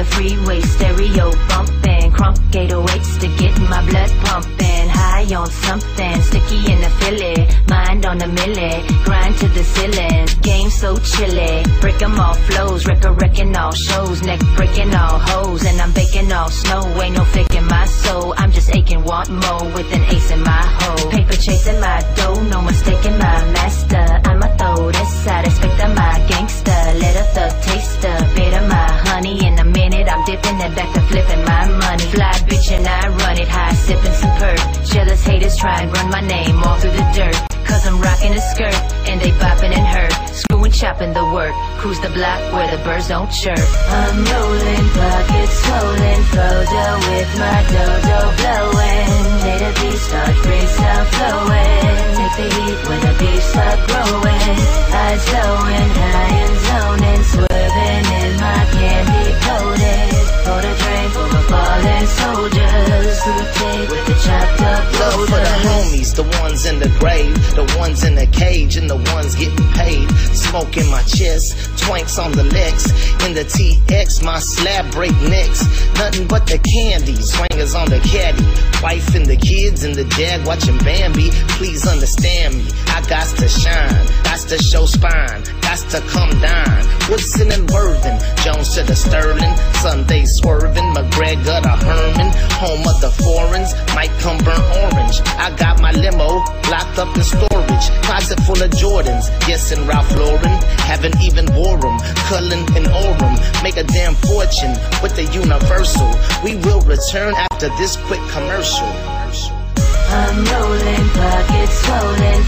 the freeway, stereo bumping, crunk 808s to get my blood pumping. High on something, sticky in the Philly, mind on the milli, grind to the ceiling. Game so chilly, break 'em all flows, wreck wrecking all shows, neck breaking all hoes, and I'm baking all snow. Ain't no faking my soul, I'm just aching, want more with an ace in my hole. Paper chasing my dough, no mistaking my master. I'ma throw this side, expect my gangster, let a thug taste a bit of my honey. In a minute, I'm dipping it back to flipping my. Fly bitch and I run it high, sipping some perk. Jealous haters try and run my name all through the dirt. Cause I'm rocking a skirt and they bopping and hurt. Screwing, chopping the work. Cruise the block where the birds don't chirp. I'm rolling, pockets swollen, frodo with my dodo blowing. Let the beat start freestyle flowing. Take the heat when the beats start growing. Eyes glowing, high with the homies, the ones in the grave, the ones in the cage, and the ones getting paid. Smoke in my chest, twanks on the legs. In the TX, my slab break necks. Nothing but the candy, swingers on the caddy. Wife and the kids and the jag watching Bambi. Please understand me, I got to shine, got to show spine, got to come down. Woodson and Worthing, Jones to the Sterling, Sunday swerving, MacGregor to Hermann, home of the foreigns, might come burn orange. I got up in storage, closet full of Jordans, yes, and Ralph Lauren, haven't even wore 'em. Cullen and Orem, make a damn fortune with the Universal. We will return after this quick commercial. Pockets swollen,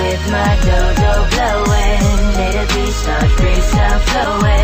with my dodo blowing. Freestyle flowing.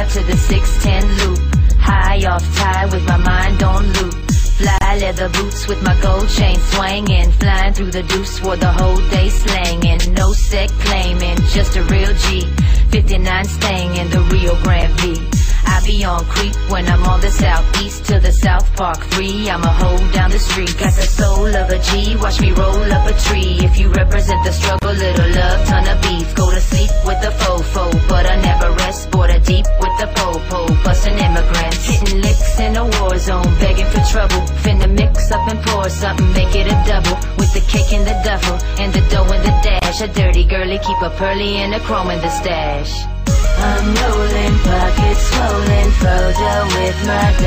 I-45 to the 610 loop. High off tie with my mind on loop. Fly leather boots with my gold chain swinging. Flying through the deuce for the whole day slanging. No set claiming, just a real G. 59 staying in the Rio Grande. I be on creep when I'm on the southeast to the South Park free. I'm a hoe down the street, got the soul of a G. Watch me roll up a tree. If you represent the struggle, little love, ton of beef. Go to sleep with the fofo, but I never rest. Border deep with the popo, busting immigrants, hitting licks in a war zone, begging for trouble. Finna mix up and pour something, make it a double. With the cake in the duffel and the dough in the dash. A dirty girlie, keep a pearly and a chrome in the stash. I'm rolling, my